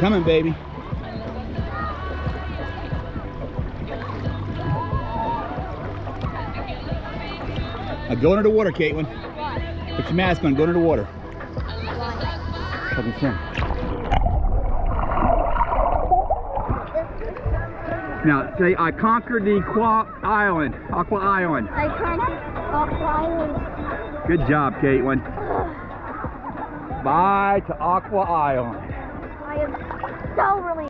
Coming, baby. Now go under the water, Caitlin. Put your mask on. Go under the water. You swim. Now say I conquered the Aqua Island. Aqua Island. I conquered Aqua Island. Good job, Caitlin. Bye to Aqua Island. I am so relieved.